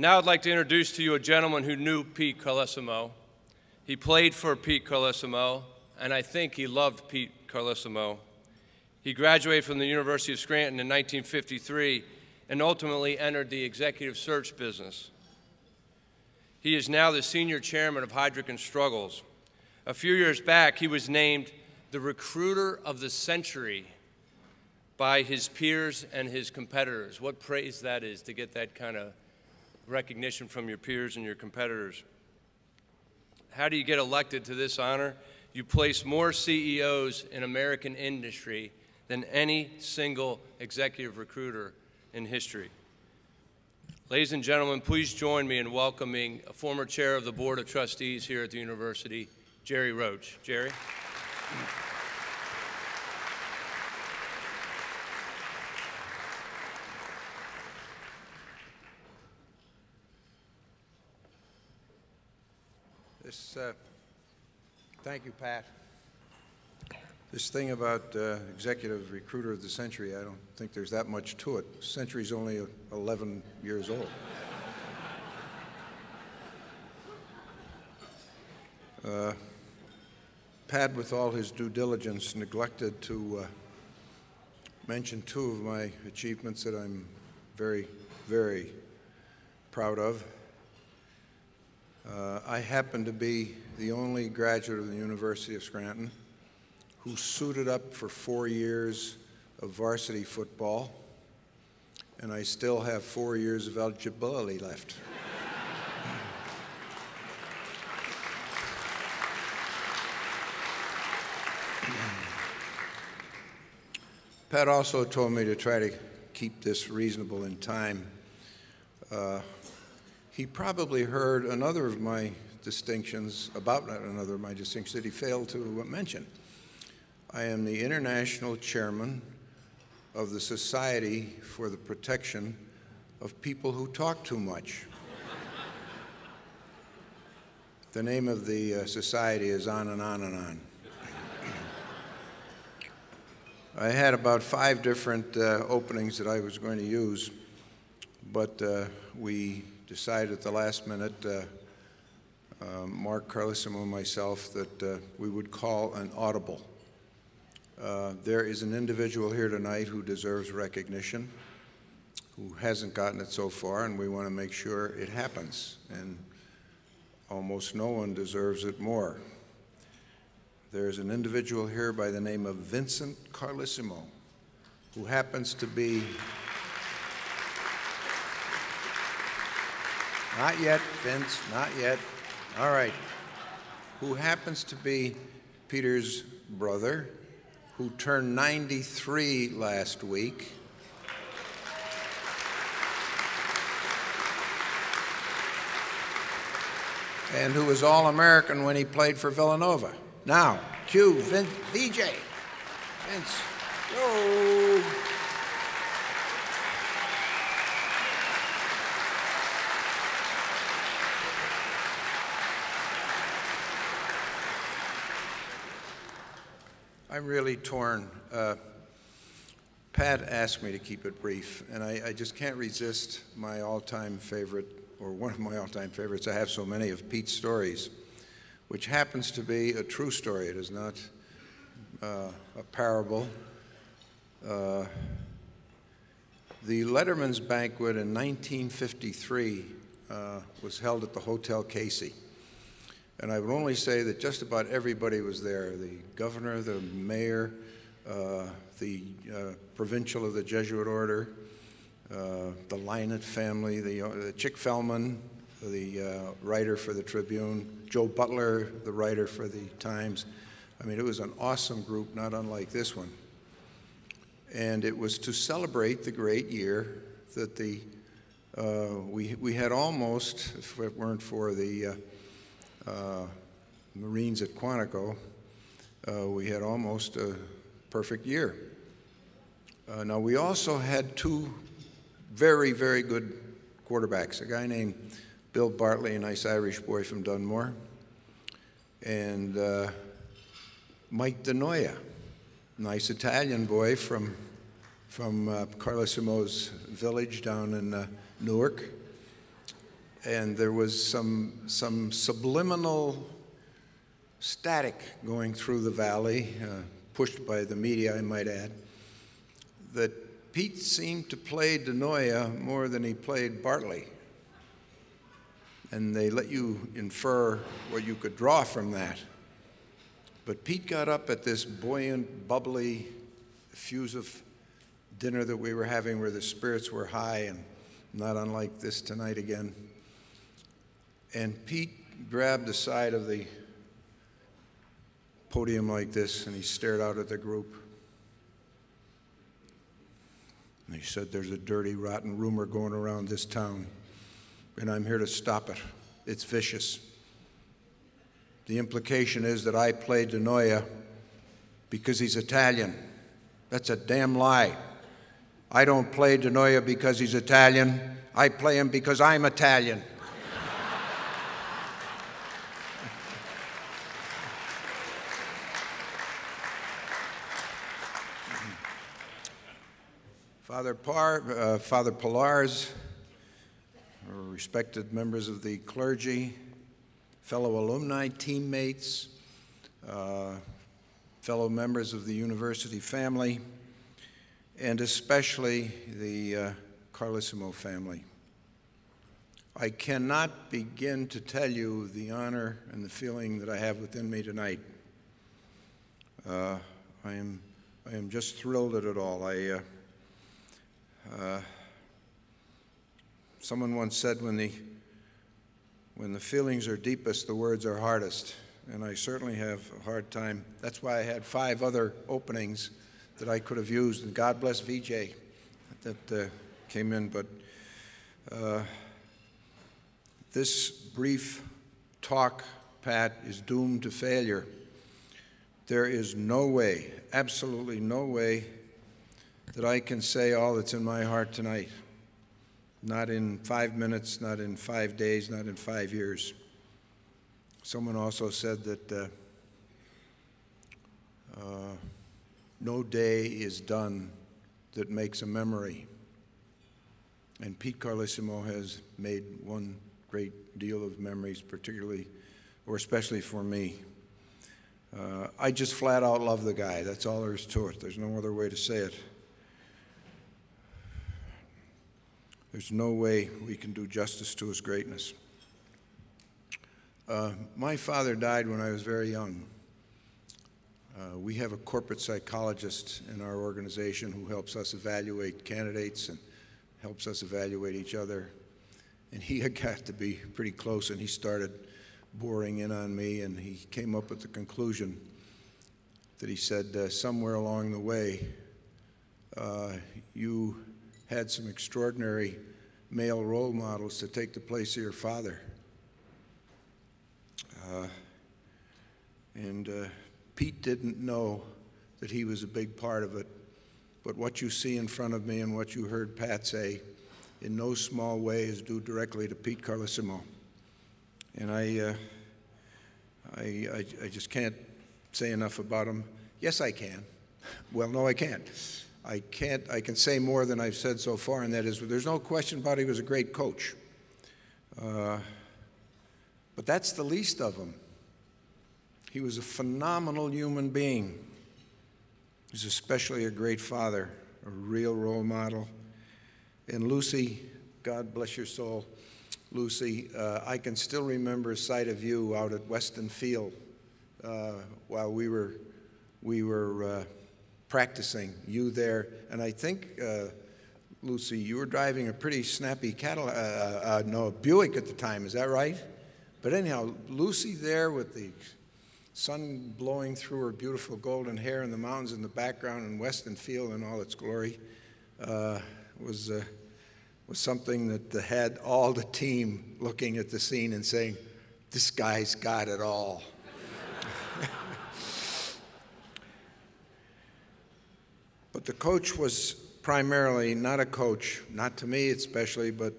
Now I'd like to introduce to you a gentleman who knew Pete Carlesimo. He played for Pete Carlesimo, and I think he loved Pete Carlesimo. He graduated from the University of Scranton in 1953 and ultimately entered the executive search business. He is now the senior chairman of Heidrick and Struggles. A few years back, he was named the recruiter of the century by his peers and his competitors. What praise that is to get that kind of recognition from your peers and your competitors. How do you get elected to this honor? You place more CEOs in American industry than any single executive recruiter in history. Ladies and gentlemen, please join me in welcoming a former chair of the Board of Trustees here at the university, Jerry Roche. Jerry? This, uh, thank you, Pat. This thing about uh, executive recruiter of the century, I don't think there's that much to it. Century's only 11 years old. Uh, Pat, with all his due diligence, neglected to uh, mention two of my achievements that I'm very, very proud of. Uh, I happen to be the only graduate of the University of Scranton who suited up for four years of varsity football, and I still have four years of eligibility left. Pat also told me to try to keep this reasonable in time. Uh, he probably heard another of my distinctions, about another of my distinctions that he failed to mention. I am the international chairman of the Society for the Protection of People Who Talk Too Much. the name of the uh, society is on and on and on. I had about five different uh, openings that I was going to use, but uh, we decided at the last minute, uh, uh, Mark Carlesimo and myself, that uh, we would call an audible. Uh, there is an individual here tonight who deserves recognition, who hasn't gotten it so far, and we want to make sure it happens. And almost no one deserves it more. There's an individual here by the name of Vincent Carlesimo, who happens to be Not yet, Vince, not yet. All right. Who happens to be Peter's brother, who turned 93 last week. And who was All American when he played for Villanova. Now, cue Vince, VJ. Vince. Yo. I'm really torn. Uh, Pat asked me to keep it brief, and I, I just can't resist my all-time favorite, or one of my all-time favorites. I have so many of Pete's stories, which happens to be a true story. It is not uh, a parable. Uh, the Letterman's banquet in 1953 uh, was held at the Hotel Casey. And I would only say that just about everybody was there the governor, the mayor, uh, the uh, provincial of the Jesuit order, uh, the Lynett family, the, uh, the Chick Fellman, the uh, writer for the Tribune, Joe Butler, the writer for the Times. I mean, it was an awesome group, not unlike this one. And it was to celebrate the great year that the uh, we, we had almost, if it weren't for the Marines at Quantico, uh, we had almost a perfect year. Uh, now, we also had two very, very good quarterbacks a guy named Bill Bartley, a nice Irish boy from Dunmore, and uh, Mike DeNoia, nice Italian boy from, from uh, Carlesimo's village down in uh, Newark. And there was some, some subliminal static going through the valley, uh, pushed by the media, I might add, that Pete seemed to play DeNoia more than he played Bartley. And they let you infer what you could draw from that. But Pete got up at this buoyant, bubbly, effusive dinner that we were having where the spirits were high and not unlike this tonight again. And Pete grabbed the side of the podium like this and he stared out at the group. And he said, There's a dirty, rotten rumor going around this town, and I'm here to stop it. It's vicious. The implication is that I played DeNoia because he's Italian. That's a damn lie. I don't play DeNoia because he's Italian. I play him because I'm Italian. Father, Parr, uh, Father Pilarz, respected members of the clergy, fellow alumni, teammates, uh, fellow members of the university family, and especially the uh, Carlesimo family. I cannot begin to tell you the honor and the feeling that I have within me tonight. Uh, I, am, I am just thrilled at it all. I, uh, someone once said, when the, when the feelings are deepest, the words are hardest. And I certainly have a hard time. That's why I had five other openings that I could have used. And God bless VJ that uh, came in. But uh, this brief talk, Pat, is doomed to failure. There is no way, absolutely no way, that I can say all that's in my heart tonight. Not in five minutes, not in five days, not in five years. Someone also said that uh, uh, no day is done that makes a memory. And Pete Carlesimo has made one great deal of memories, particularly or especially for me. Uh, I just flat out love the guy. That's all there is to it. There's no other way to say it. There's no way we can do justice to his greatness. Uh, my father died when I was very young. Uh, we have a corporate psychologist in our organization who helps us evaluate candidates and helps us evaluate each other. And he had got to be pretty close, and he started boring in on me, and he came up with the conclusion that he said, uh, somewhere along the way, uh, you had some extraordinary male role models to take the place of your father. Uh, and uh, Pete didn't know that he was a big part of it. But what you see in front of me and what you heard Pat say, in no small way, is due directly to Pete Carlesimo. And I, uh, I, I, I just can't say enough about him. Yes, I can. Well, no, I can't. I can't, I can say more than I've said so far, and that is there's no question about it, he was a great coach. Uh, but that's the least of him. He was a phenomenal human being. He was especially a great father, a real role model. And Lucy, God bless your soul, Lucy, uh, I can still remember a sight of you out at Weston Field uh, while we were, we were uh, practicing, you there. And I think, uh, Lucy, you were driving a pretty snappy Cadillac, uh, uh, uh, no, Buick at the time, is that right? But anyhow, Lucy there with the sun blowing through her beautiful golden hair and the mountains in the background and Weston Field in all its glory uh, was, was something that had all the team looking at the scene and saying, this guy's got it all. But the coach was primarily not a coach, not to me especially, but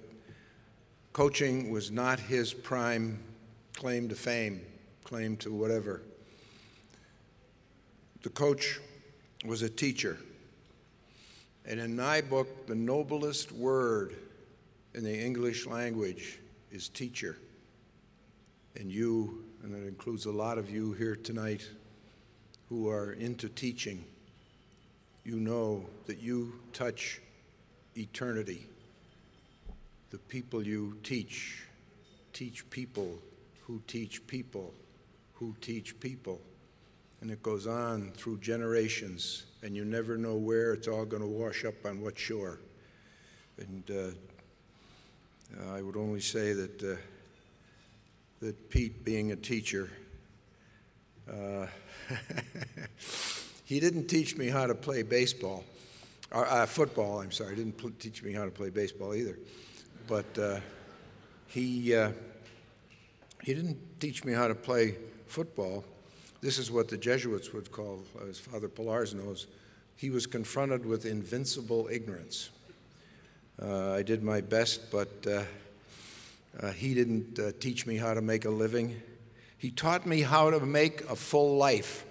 coaching was not his prime claim to fame, claim to whatever. The coach was a teacher. And in my book, the noblest word in the English language is teacher. And you, and that includes a lot of you here tonight who are into teaching, you know that you touch eternity. The people you teach teach people who teach people who teach people. And it goes on through generations, and you never know where it's all going to wash up on what shore. And uh, I would only say that, uh, that Pete, being a teacher, uh, he didn't teach me how to play baseball, or uh, football, I'm sorry. He didn't teach me how to play baseball either. But uh, he, uh, he didn't teach me how to play football. This is what the Jesuits would call, as Father Pilarz knows, he was confronted with invincible ignorance. Uh, I did my best, but uh, uh, he didn't uh, teach me how to make a living. He taught me how to make a full life.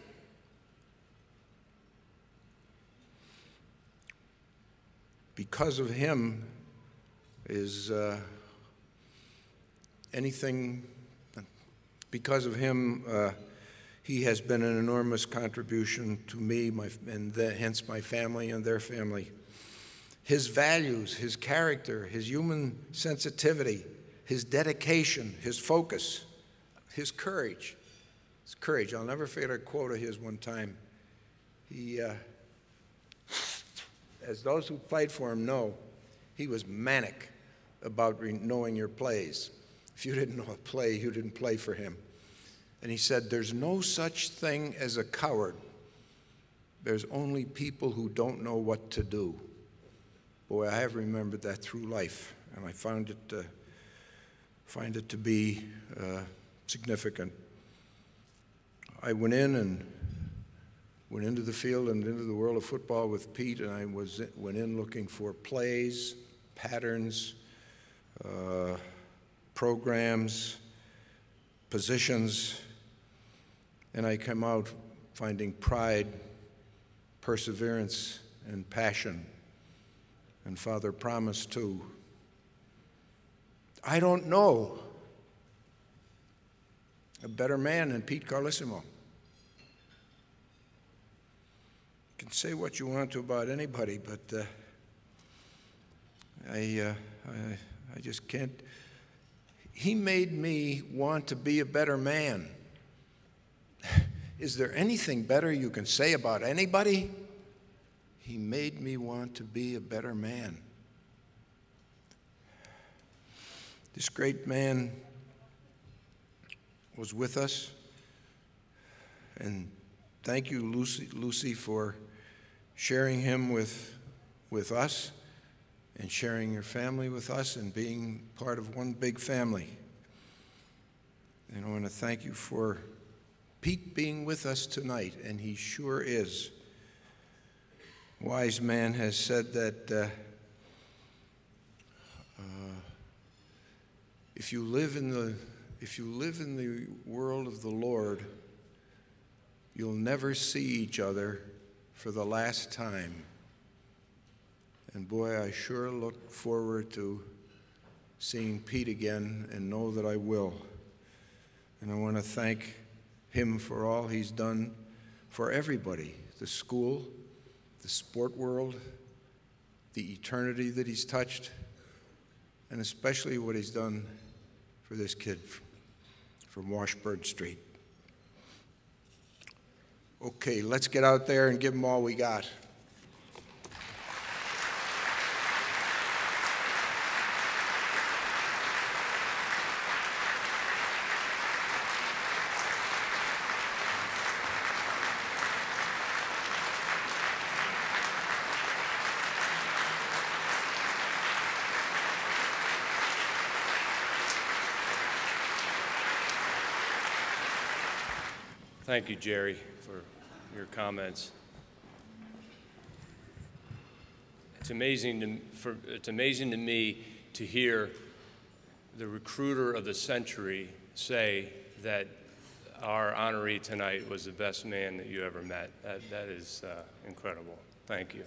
Because of him is uh, anything, because of him, uh, he has been an enormous contribution to me my, and the, hence my family and their family. His values, his character, his human sensitivity, his dedication, his focus, his courage. His courage. I'll never forget a quote of his one time. He, uh, as those who played for him know, he was manic about knowing your plays. If you didn't know a play, you didn't play for him. And he said, There's no such thing as a coward. There's only people who don't know what to do. Boy, I have remembered that through life, and I found it, uh, find it to be uh, significant. I went in and went into the field and into the world of football with Pete, and I was went in looking for plays, patterns, uh, programs, positions, and I come out finding pride, perseverance, and passion. And Father promised too. I don't know a better man than Pete Carlesimo. You can say what you want to about anybody, but uh, I, uh, I, I just can't. He made me want to be a better man. Is there anything better you can say about anybody? He made me want to be a better man. This great man was with us. And thank you, Lucy, Lucy for sharing him with, with us and sharing your family with us and being part of one big family. And I want to thank you for Pete being with us tonight, and he sure is. Wise man has said that uh, uh, if you live in the if you live in the world of the Lord, you'll never see each other for the last time. And boy, I sure look forward to seeing Pete again and know that I will. And I want to thank him for all he's done for everybody the school, the sport world, the eternity that he's touched, and especially what he's done for this kid from Washburn Street. Okay, let's get out there and give them all we got. Thank you, Jerry, for your comments. It's amazing to, for, it's amazing to me to hear the recruiter of the century say that our honoree tonight was the best man that you ever met. That, that is uh, incredible. Thank you.